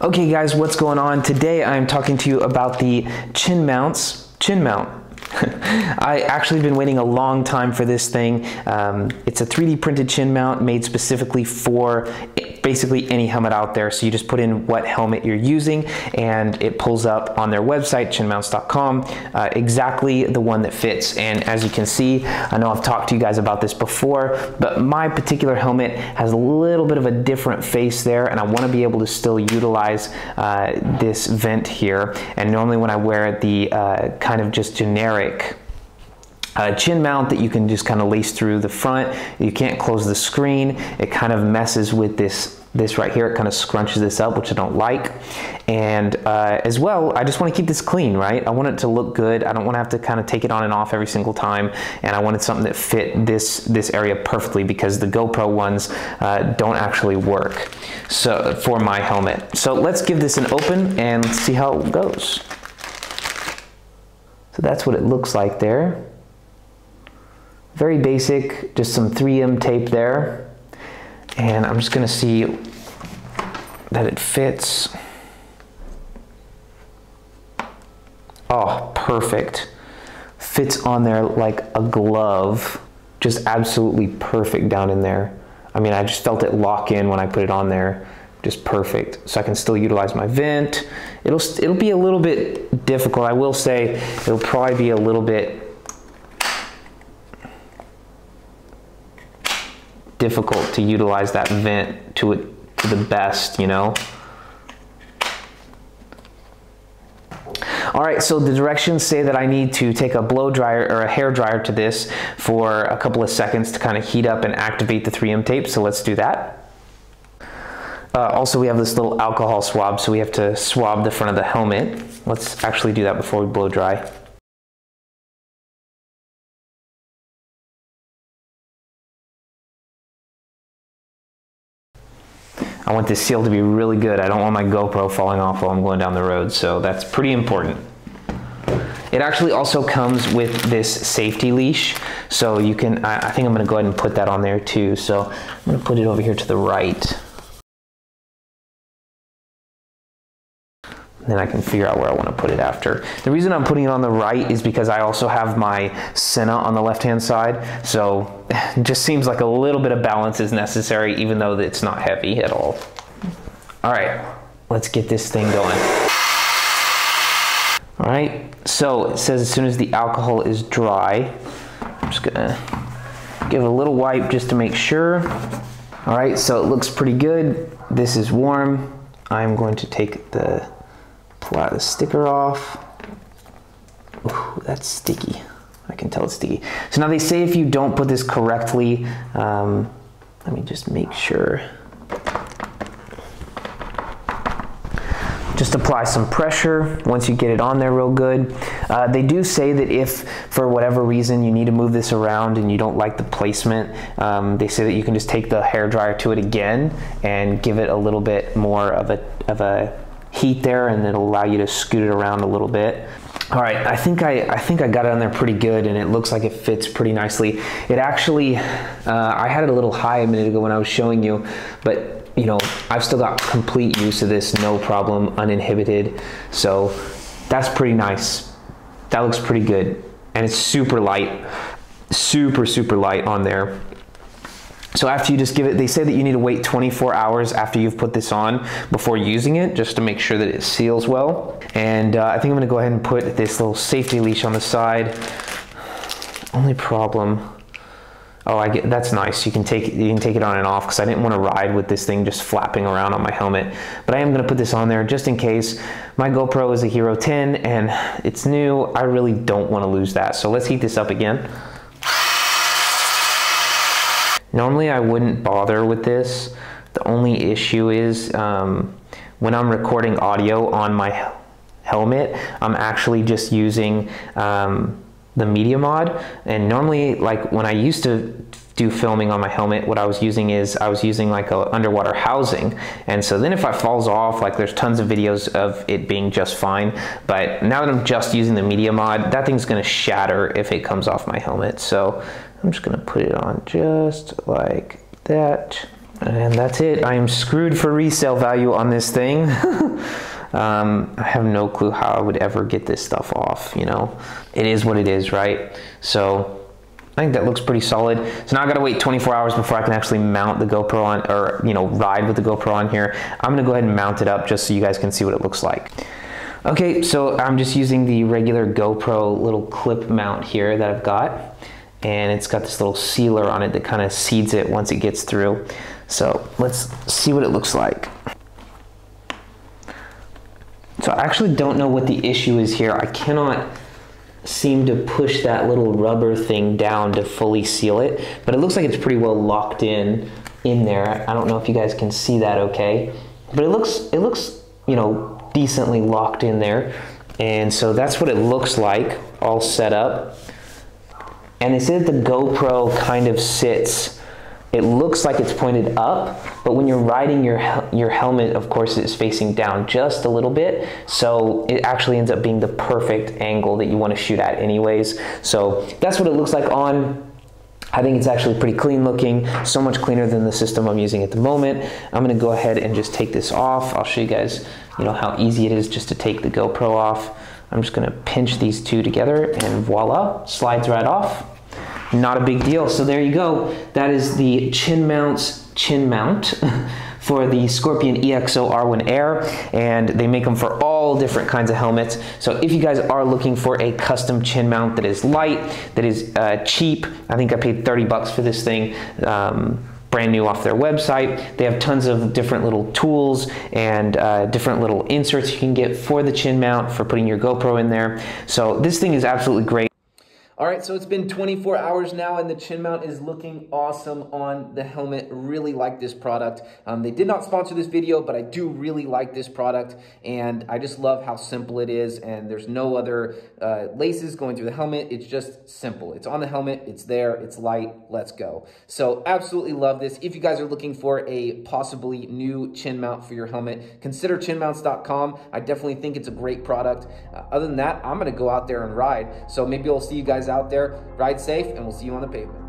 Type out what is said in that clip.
Okay guys, what's going on? Today I'm talking to you about the chin mounts, chin mount. I actually been waiting a long time for this thing. Um, it's a 3D printed chin mount made specifically for basically any helmet out there. So you just put in what helmet you're using and it pulls up on their website, chinmounts.com, uh, exactly the one that fits. And as you can see, I know I've talked to you guys about this before, but my particular helmet has a little bit of a different face there and I wanna be able to still utilize uh, this vent here. And normally when I wear the uh, kind of just generic uh, chin mount that you can just kind of lace through the front. You can't close the screen. It kind of messes with this this right here, it kind of scrunches this up, which I don't like. And uh, as well, I just want to keep this clean, right? I want it to look good. I don't want to have to kind of take it on and off every single time. And I wanted something that fit this, this area perfectly because the GoPro ones uh, don't actually work so, for my helmet. So let's give this an open and see how it goes. So that's what it looks like there. Very basic, just some 3M tape there. And I'm just gonna see that it fits. Oh, perfect. Fits on there like a glove. Just absolutely perfect down in there. I mean, I just felt it lock in when I put it on there. Just perfect. So I can still utilize my vent. It'll, it'll be a little bit difficult. I will say it'll probably be a little bit difficult to utilize that vent to it to the best, you know. All right, so the directions say that I need to take a blow dryer or a hair dryer to this for a couple of seconds to kind of heat up and activate the 3M tape. So let's do that. Uh, also, we have this little alcohol swab, so we have to swab the front of the helmet. Let's actually do that before we blow dry. I want this seal to be really good. I don't want my GoPro falling off while I'm going down the road, so that's pretty important. It actually also comes with this safety leash, so you can, I, I think I'm gonna go ahead and put that on there too. So I'm gonna put it over here to the right. Then I can figure out where I want to put it after. The reason I'm putting it on the right is because I also have my Sena on the left hand side, so it just seems like a little bit of balance is necessary even though it's not heavy at all. All right, let's get this thing going. All right, so it says as soon as the alcohol is dry, I'm just gonna give a little wipe just to make sure. All right, so it looks pretty good. This is warm. I'm going to take the out the sticker off. Ooh, that's sticky. I can tell it's sticky. So now they say if you don't put this correctly, um, let me just make sure. Just apply some pressure once you get it on there real good. Uh, they do say that if for whatever reason you need to move this around and you don't like the placement, um, they say that you can just take the hair dryer to it again and give it a little bit more of a, of a heat there and it'll allow you to scoot it around a little bit. All right, I think I, I think I got it on there pretty good and it looks like it fits pretty nicely. It actually, uh, I had it a little high a minute ago when I was showing you, but you know, I've still got complete use of this, no problem, uninhibited. So that's pretty nice. That looks pretty good. And it's super light, super, super light on there. So after you just give it, they say that you need to wait 24 hours after you've put this on before using it, just to make sure that it seals well. And uh, I think I'm gonna go ahead and put this little safety leash on the side. Only problem, oh, I get, that's nice. You can take you can take it on and off because I didn't want to ride with this thing just flapping around on my helmet. But I am gonna put this on there just in case. My GoPro is a Hero 10 and it's new. I really don't want to lose that. So let's heat this up again. Normally I wouldn't bother with this. The only issue is um, when I'm recording audio on my helmet, I'm actually just using um, the media mod. And normally, like when I used to do filming on my helmet, what I was using is I was using like a underwater housing. And so then if it falls off, like there's tons of videos of it being just fine. But now that I'm just using the media mod, that thing's gonna shatter if it comes off my helmet. So I'm just gonna put it on just like that. And that's it. I am screwed for resale value on this thing. um, I have no clue how I would ever get this stuff off, you know. It is what it is, right? So I think that looks pretty solid. So now I gotta wait 24 hours before I can actually mount the GoPro on, or you know, ride with the GoPro on here. I'm gonna go ahead and mount it up just so you guys can see what it looks like. Okay, so I'm just using the regular GoPro little clip mount here that I've got. And it's got this little sealer on it that kind of seeds it once it gets through. So let's see what it looks like. So I actually don't know what the issue is here. I cannot seem to push that little rubber thing down to fully seal it, but it looks like it's pretty well locked in in there. I don't know if you guys can see that okay, but it looks, it looks, you know, decently locked in there. And so that's what it looks like all set up. And they say that the GoPro kind of sits, it looks like it's pointed up, but when you're riding your, your helmet, of course, it's facing down just a little bit. So it actually ends up being the perfect angle that you want to shoot at anyways. So that's what it looks like on. I think it's actually pretty clean looking, so much cleaner than the system I'm using at the moment. I'm gonna go ahead and just take this off. I'll show you guys you know, how easy it is just to take the GoPro off. I'm just gonna pinch these two together and voila, slides right off. Not a big deal. So there you go. That is the chin mounts chin mount. for the Scorpion EXO R1 Air, and they make them for all different kinds of helmets. So if you guys are looking for a custom chin mount that is light, that is uh, cheap, I think I paid 30 bucks for this thing. Um, brand new off their website. They have tons of different little tools and uh, different little inserts you can get for the chin mount for putting your GoPro in there. So this thing is absolutely great. All right, so it's been 24 hours now and the chin mount is looking awesome on the helmet. Really like this product. Um, they did not sponsor this video, but I do really like this product and I just love how simple it is and there's no other uh, laces going through the helmet. It's just simple. It's on the helmet, it's there, it's light, let's go. So absolutely love this. If you guys are looking for a possibly new chin mount for your helmet, consider chinmounts.com. I definitely think it's a great product. Uh, other than that, I'm gonna go out there and ride. So maybe I'll see you out there. Ride safe, and we'll see you on the pavement.